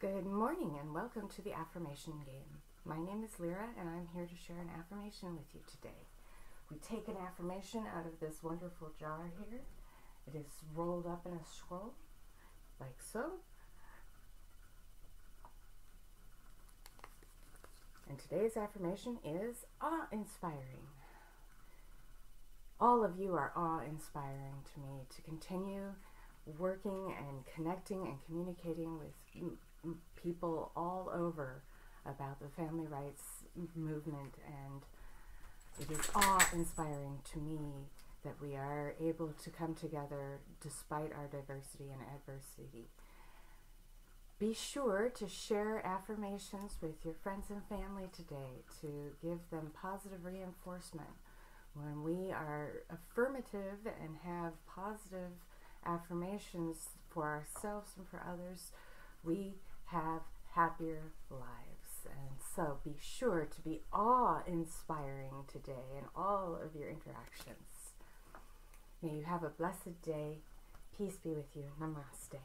Good morning and welcome to the affirmation game. My name is Lyra and I'm here to share an affirmation with you today. We take an affirmation out of this wonderful jar here. It is rolled up in a scroll, like so. And today's affirmation is awe inspiring. All of you are awe inspiring to me to continue working and connecting and communicating with people all over about the family rights movement and it is awe-inspiring to me that we are able to come together despite our diversity and adversity. Be sure to share affirmations with your friends and family today to give them positive reinforcement. When we are affirmative and have positive affirmations for ourselves and for others, we have happier lives. And so be sure to be awe inspiring today in all of your interactions. May you have a blessed day. Peace be with you. Namaste.